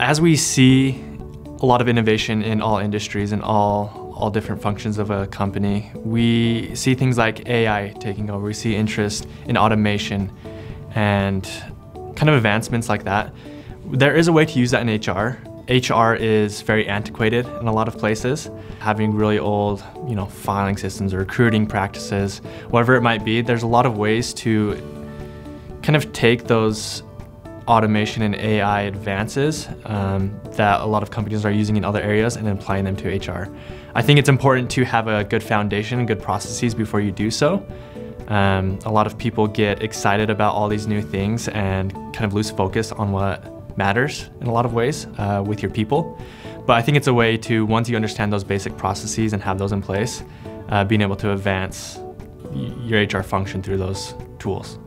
As we see a lot of innovation in all industries and all, all different functions of a company, we see things like AI taking over. We see interest in automation and kind of advancements like that. There is a way to use that in HR. HR is very antiquated in a lot of places. Having really old, you know, filing systems or recruiting practices, whatever it might be, there's a lot of ways to kind of take those automation and AI advances um, that a lot of companies are using in other areas and applying them to HR. I think it's important to have a good foundation and good processes before you do so. Um, a lot of people get excited about all these new things and kind of lose focus on what matters in a lot of ways uh, with your people. But I think it's a way to, once you understand those basic processes and have those in place, uh, being able to advance your HR function through those tools.